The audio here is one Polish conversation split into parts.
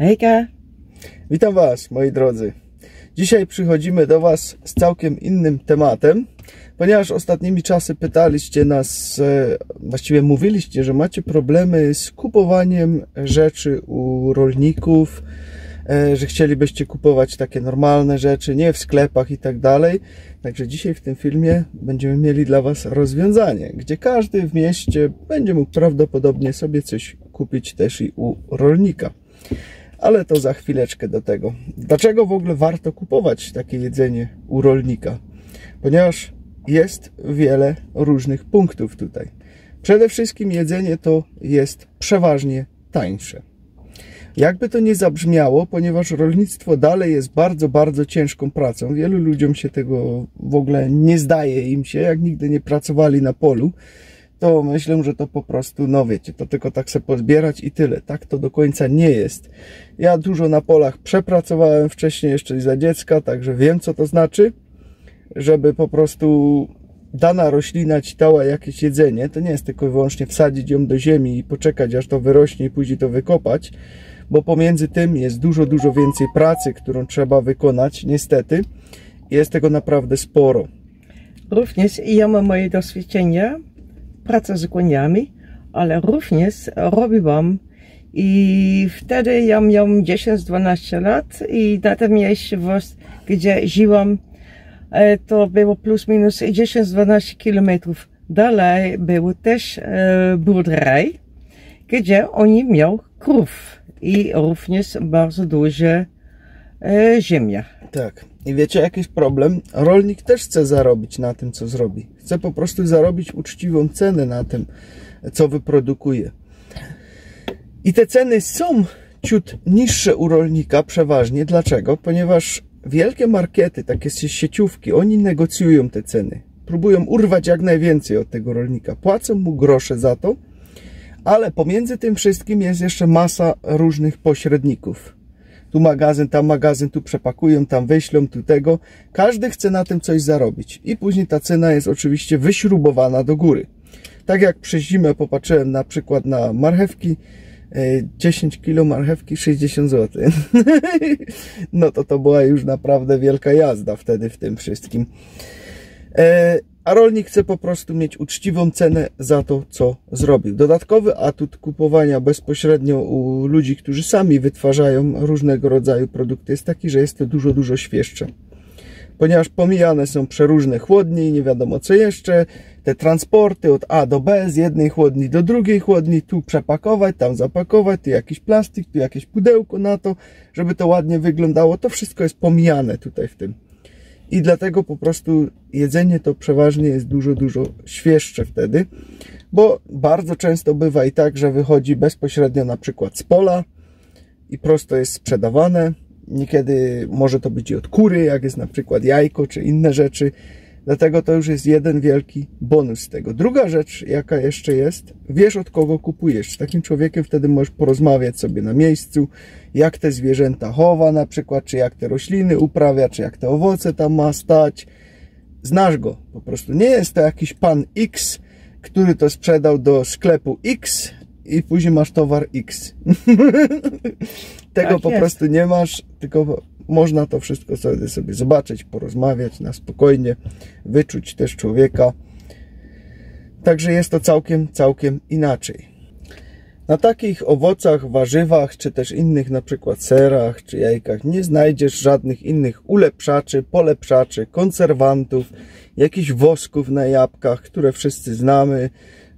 Hejka! Witam Was, moi drodzy. Dzisiaj przychodzimy do Was z całkiem innym tematem, ponieważ ostatnimi czasy pytaliście nas, e, właściwie mówiliście, że macie problemy z kupowaniem rzeczy u rolników, e, że chcielibyście kupować takie normalne rzeczy, nie w sklepach i tak dalej. Także dzisiaj w tym filmie będziemy mieli dla Was rozwiązanie, gdzie każdy w mieście będzie mógł prawdopodobnie sobie coś kupić też i u rolnika ale to za chwileczkę do tego. Dlaczego w ogóle warto kupować takie jedzenie u rolnika? Ponieważ jest wiele różnych punktów tutaj. Przede wszystkim jedzenie to jest przeważnie tańsze. Jakby to nie zabrzmiało, ponieważ rolnictwo dalej jest bardzo, bardzo ciężką pracą. Wielu ludziom się tego w ogóle nie zdaje im się, jak nigdy nie pracowali na polu to myślę, że to po prostu, no wiecie, to tylko tak se pozbierać i tyle. Tak to do końca nie jest. Ja dużo na polach przepracowałem wcześniej jeszcze za dziecka, także wiem co to znaczy, żeby po prostu dana roślina ci dała jakieś jedzenie. To nie jest tylko i wyłącznie wsadzić ją do ziemi i poczekać aż to wyrośnie i później to wykopać, bo pomiędzy tym jest dużo, dużo więcej pracy, którą trzeba wykonać, niestety. Jest tego naprawdę sporo. Również ja mam moje doświadczenia praca z koniami, ale również robiłam i wtedy ja miałam 10-12 lat i na tym miejscu, gdzie żyłam, e, to było plus minus 10-12 kilometrów dalej był też e, burderaj, gdzie oni miał krów i również bardzo duże e, ziemia. Tak. I wiecie, jakiś problem? Rolnik też chce zarobić na tym, co zrobi. Chce po prostu zarobić uczciwą cenę na tym, co wyprodukuje. I te ceny są ciut niższe u rolnika przeważnie. Dlaczego? Ponieważ wielkie markety, takie sieciówki, oni negocjują te ceny. Próbują urwać jak najwięcej od tego rolnika. Płacą mu grosze za to, ale pomiędzy tym wszystkim jest jeszcze masa różnych pośredników tu magazyn, tam magazyn, tu przepakują, tam wyślą, tu tego. Każdy chce na tym coś zarobić. I później ta cena jest oczywiście wyśrubowana do góry. Tak jak przez zimę popatrzyłem na przykład na marchewki, 10 e, kilo marchewki 60 zł. no to to była już naprawdę wielka jazda wtedy w tym wszystkim. A rolnik chce po prostu mieć uczciwą cenę za to, co zrobił. Dodatkowy atut kupowania bezpośrednio u ludzi, którzy sami wytwarzają różnego rodzaju produkty jest taki, że jest to dużo, dużo świeższe. Ponieważ pomijane są przeróżne chłodnie i nie wiadomo co jeszcze, te transporty od A do B, z jednej chłodni do drugiej chłodni, tu przepakować, tam zapakować, tu jakiś plastik, tu jakieś pudełko na to, żeby to ładnie wyglądało, to wszystko jest pomijane tutaj w tym. I dlatego po prostu jedzenie to przeważnie jest dużo, dużo świeższe wtedy, bo bardzo często bywa i tak, że wychodzi bezpośrednio na przykład z pola i prosto jest sprzedawane. Niekiedy może to być i od kury, jak jest na przykład jajko czy inne rzeczy. Dlatego to już jest jeden wielki bonus tego. Druga rzecz, jaka jeszcze jest, wiesz od kogo kupujesz. Z takim człowiekiem wtedy możesz porozmawiać sobie na miejscu, jak te zwierzęta chowa na przykład, czy jak te rośliny uprawia, czy jak te owoce tam ma stać. Znasz go po prostu. Nie jest to jakiś pan X, który to sprzedał do sklepu X i później masz towar X. Tego tak po jest. prostu nie masz, tylko można to wszystko sobie, sobie zobaczyć, porozmawiać na spokojnie, wyczuć też człowieka. Także jest to całkiem, całkiem inaczej. Na takich owocach, warzywach, czy też innych na przykład serach, czy jajkach nie znajdziesz żadnych innych ulepszaczy, polepszaczy, konserwantów, jakichś wosków na jabłkach, które wszyscy znamy,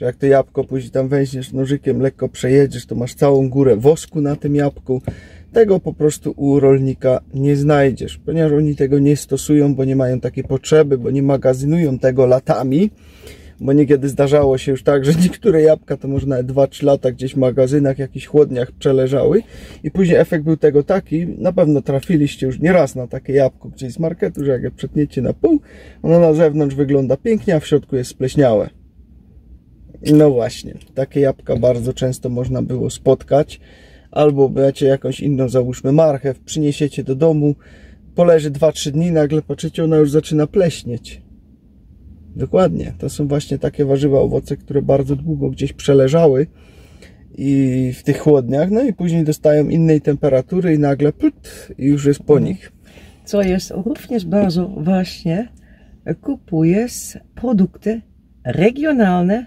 że jak to jabłko później tam weźmiesz nożykiem, lekko przejedziesz, to masz całą górę wosku na tym jabłku. Tego po prostu u rolnika nie znajdziesz, ponieważ oni tego nie stosują, bo nie mają takiej potrzeby, bo nie magazynują tego latami, bo niekiedy zdarzało się już tak, że niektóre jabłka to może nawet 2-3 lata gdzieś w magazynach, jakichś chłodniach przeleżały i później efekt był tego taki, na pewno trafiliście już nieraz na takie jabłko gdzieś z marketu, że jak je przetniecie na pół, ono na zewnątrz wygląda pięknie, a w środku jest spleśniałe. No właśnie, takie jabłka bardzo często można było spotkać albo macie jakąś inną, załóżmy marchew, przyniesiecie do domu, poleży 2-3 dni, nagle patrzycie, ona już zaczyna pleśnieć. Dokładnie, to są właśnie takie warzywa, owoce, które bardzo długo gdzieś przeleżały i w tych chłodniach, no i później dostają innej temperatury i nagle put, i już jest po nich. Co jest również bardzo ważne, kupujesz produkty regionalne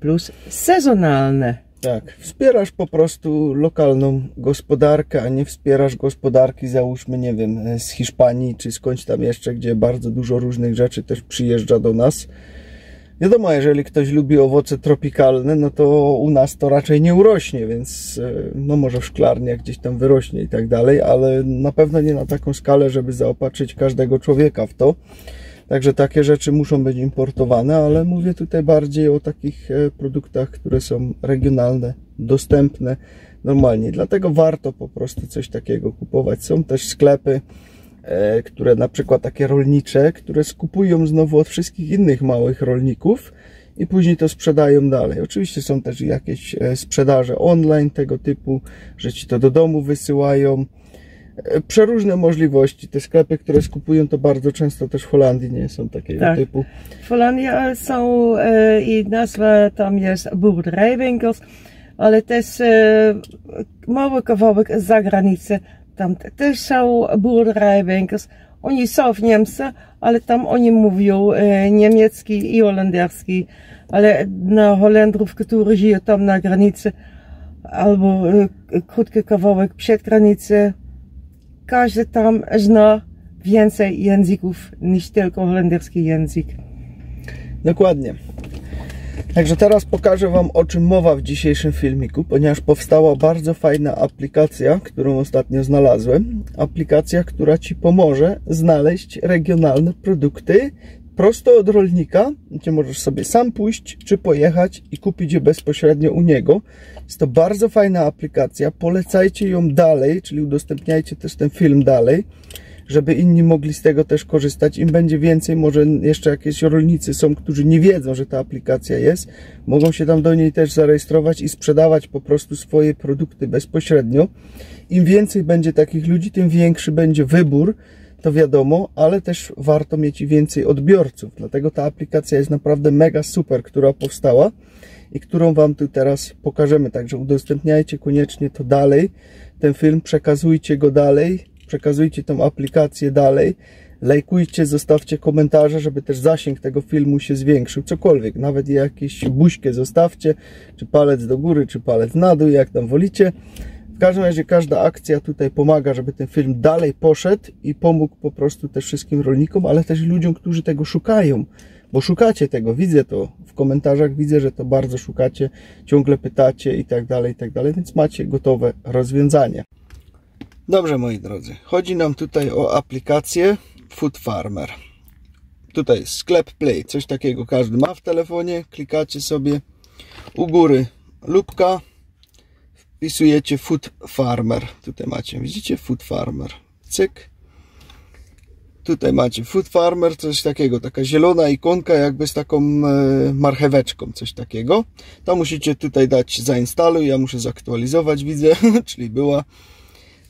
plus sezonalne. Tak, wspierasz po prostu lokalną gospodarkę, a nie wspierasz gospodarki, załóżmy, nie wiem, z Hiszpanii czy skądś tam jeszcze, gdzie bardzo dużo różnych rzeczy też przyjeżdża do nas. Wiadomo, jeżeli ktoś lubi owoce tropikalne, no to u nas to raczej nie urośnie, więc e, no może w szklarniach gdzieś tam wyrośnie i tak dalej, ale na pewno nie na taką skalę, żeby zaopatrzyć każdego człowieka w to. Także takie rzeczy muszą być importowane, ale mówię tutaj bardziej o takich e, produktach, które są regionalne, dostępne normalnie. Dlatego warto po prostu coś takiego kupować. Są też sklepy, e, które na przykład takie rolnicze, które skupują znowu od wszystkich innych małych rolników i później to sprzedają dalej. Oczywiście są też jakieś e, sprzedaże online tego typu, że ci to do domu wysyłają przeróżne możliwości. Te sklepy, które skupują, to bardzo często też w Holandii nie są takiego tak. typu. W Holandii są e, i nazwa tam jest boerderijwinkels, ale też e, mały kawałek za granicę. Tam też są boerderijwinkels. Oni są w Niemczech, ale tam oni mówią e, niemiecki i holenderski. Ale na Holendrów, którzy żyją tam na granicy, albo e, krótki kawałek przed granicą, każdy tam zna więcej języków niż tylko holenderski język. Dokładnie. Także teraz pokażę Wam o czym mowa w dzisiejszym filmiku, ponieważ powstała bardzo fajna aplikacja, którą ostatnio znalazłem. Aplikacja, która Ci pomoże znaleźć regionalne produkty prosto od rolnika, gdzie możesz sobie sam pójść, czy pojechać i kupić je bezpośrednio u niego. Jest to bardzo fajna aplikacja, polecajcie ją dalej, czyli udostępniajcie też ten film dalej, żeby inni mogli z tego też korzystać. Im będzie więcej, może jeszcze jakieś rolnicy są, którzy nie wiedzą, że ta aplikacja jest, mogą się tam do niej też zarejestrować i sprzedawać po prostu swoje produkty bezpośrednio. Im więcej będzie takich ludzi, tym większy będzie wybór, to wiadomo, ale też warto mieć więcej odbiorców. Dlatego ta aplikacja jest naprawdę mega super, która powstała i którą Wam tu teraz pokażemy. Także udostępniajcie koniecznie to dalej. Ten film przekazujcie go dalej, przekazujcie tą aplikację dalej. Lajkujcie, zostawcie komentarze, żeby też zasięg tego filmu się zwiększył. Cokolwiek, nawet jakieś buźkę zostawcie, czy palec do góry, czy palec na dół, jak tam wolicie. W każdym razie każda akcja tutaj pomaga, żeby ten film dalej poszedł i pomógł po prostu też wszystkim rolnikom, ale też ludziom, którzy tego szukają, bo szukacie tego, widzę to w komentarzach, widzę, że to bardzo szukacie, ciągle pytacie i tak dalej, i tak dalej, więc macie gotowe rozwiązanie. Dobrze, moi drodzy, chodzi nam tutaj o aplikację Food Farmer. Tutaj sklep Play, coś takiego każdy ma w telefonie, klikacie sobie u góry lubka, wpisujecie Food Farmer. Tutaj macie, widzicie? Food Farmer. Cyk. Tutaj macie Food Farmer, coś takiego, taka zielona ikonka jakby z taką e, marcheweczką, coś takiego. To musicie tutaj dać zainstaluj, ja muszę zaktualizować, widzę, czyli była.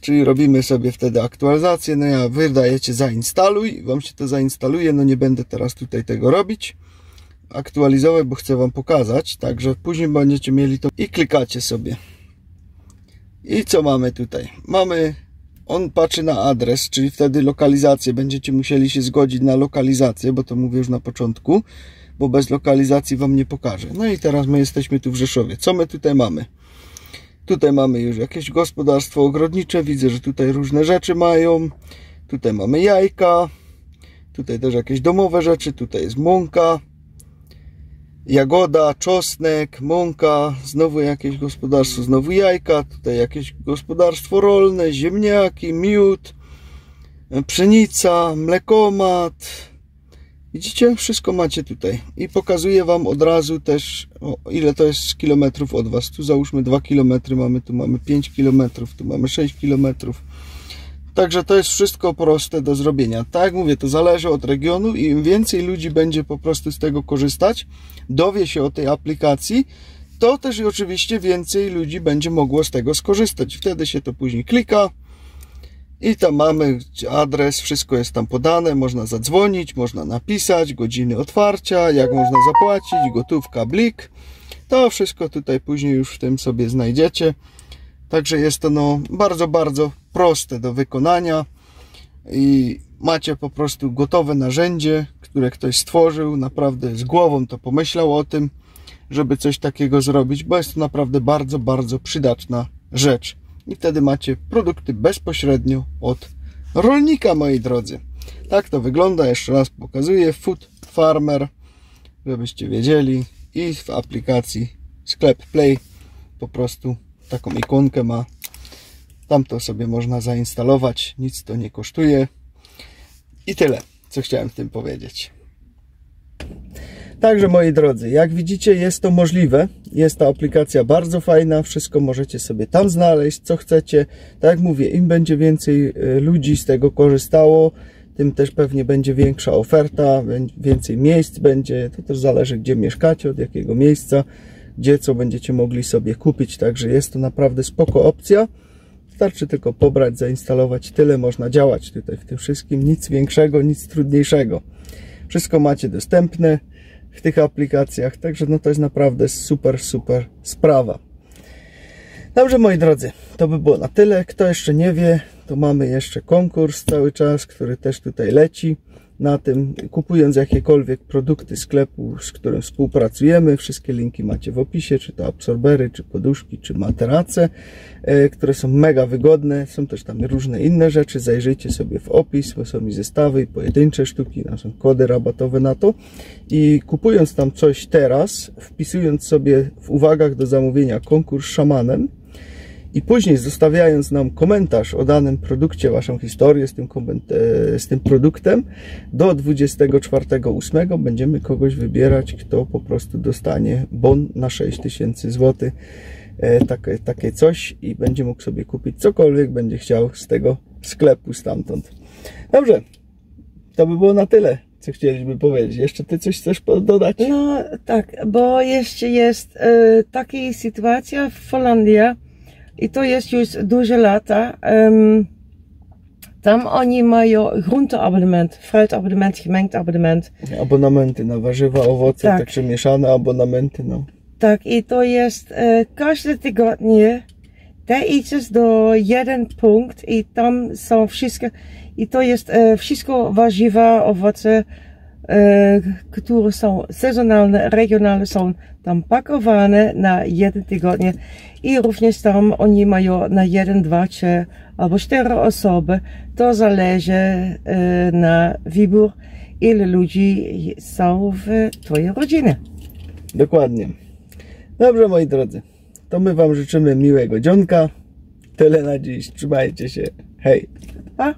Czyli robimy sobie wtedy aktualizację, no ja wy dajecie zainstaluj, wam się to zainstaluje, no nie będę teraz tutaj tego robić. Aktualizować, bo chcę wam pokazać, także później będziecie mieli to i klikacie sobie. I co mamy tutaj? Mamy, on patrzy na adres, czyli wtedy lokalizację. Będziecie musieli się zgodzić na lokalizację, bo to mówię już na początku, bo bez lokalizacji Wam nie pokażę. No i teraz my jesteśmy tu w Rzeszowie. Co my tutaj mamy? Tutaj mamy już jakieś gospodarstwo ogrodnicze. Widzę, że tutaj różne rzeczy mają. Tutaj mamy jajka. Tutaj też jakieś domowe rzeczy. Tutaj jest mąka jagoda, czosnek, mąka, znowu jakieś gospodarstwo, znowu jajka, tutaj jakieś gospodarstwo rolne, ziemniaki, miód, pszenica, mlekomat. Widzicie? Wszystko macie tutaj. I pokazuję Wam od razu też, o, ile to jest kilometrów od Was. Tu załóżmy 2 km mamy, tu mamy 5 km, tu mamy 6 kilometrów. Także to jest wszystko proste do zrobienia. Tak mówię, to zależy od regionu i im więcej ludzi będzie po prostu z tego korzystać, dowie się o tej aplikacji, to też oczywiście więcej ludzi będzie mogło z tego skorzystać. Wtedy się to później klika i tam mamy adres, wszystko jest tam podane, można zadzwonić, można napisać, godziny otwarcia, jak można zapłacić, gotówka, blik. To wszystko tutaj później już w tym sobie znajdziecie. Także jest to no bardzo, bardzo proste do wykonania i macie po prostu gotowe narzędzie, które ktoś stworzył, naprawdę z głową to pomyślał o tym, żeby coś takiego zrobić, bo jest to naprawdę bardzo, bardzo przydatna rzecz. I wtedy macie produkty bezpośrednio od rolnika, moi drodzy. Tak to wygląda, jeszcze raz pokazuję. Food Farmer, żebyście wiedzieli. I w aplikacji sklep Play po prostu taką ikonkę ma. Tam to sobie można zainstalować, nic to nie kosztuje. I tyle, co chciałem w tym powiedzieć. Także moi drodzy, jak widzicie jest to możliwe, jest ta aplikacja bardzo fajna, wszystko możecie sobie tam znaleźć, co chcecie. Tak jak mówię, im będzie więcej y, ludzi z tego korzystało, tym też pewnie będzie większa oferta, więcej miejsc będzie, to też zależy gdzie mieszkacie, od jakiego miejsca, gdzie co będziecie mogli sobie kupić, także jest to naprawdę spoko opcja. Wystarczy tylko pobrać, zainstalować, tyle można działać tutaj w tym wszystkim, nic większego, nic trudniejszego. Wszystko macie dostępne w tych aplikacjach, także no to jest naprawdę super, super sprawa. Dobrze moi drodzy, to by było na tyle. Kto jeszcze nie wie, to mamy jeszcze konkurs cały czas, który też tutaj leci na tym, kupując jakiekolwiek produkty sklepu, z którym współpracujemy. Wszystkie linki macie w opisie, czy to absorbery, czy poduszki, czy materace, e, które są mega wygodne. Są też tam różne inne rzeczy. Zajrzyjcie sobie w opis, bo są i zestawy, i pojedyncze sztuki, tam są kody rabatowe na to. I kupując tam coś teraz, wpisując sobie w uwagach do zamówienia konkurs szamanem, i później zostawiając nam komentarz o danym produkcie, waszą historię z tym, e, z tym produktem, do 24.8 będziemy kogoś wybierać, kto po prostu dostanie bon na 6000 zł. E, takie, takie coś i będzie mógł sobie kupić cokolwiek będzie chciał z tego sklepu stamtąd. Dobrze, to by było na tyle co chcieliśmy powiedzieć. Jeszcze ty coś chcesz dodać? No tak, bo jeszcze jest e, taka sytuacja w Holandii, i to jest już duże lata. Um, tam oni mają groenteabonnement, fruitabonnement, gemengd abonnement. Abonamenty na warzywa, owoce, tak. także mieszane abonamenty. No. Tak, i to jest e, każde tygodnie te idziesz do jeden punkt i tam są wszystkie, i to jest e, wszystko warzywa, owoce, które są sezonalne, regionalne, są tam pakowane na jeden tygodnie i również tam oni mają na jeden, dwa, trzy albo cztery osoby. To zależy e, na wybór, ile ludzi są w Twojej rodzinie. Dokładnie. Dobrze, moi drodzy. To my Wam życzymy miłego dzionka. Tyle na dziś. Trzymajcie się. Hej. Pa.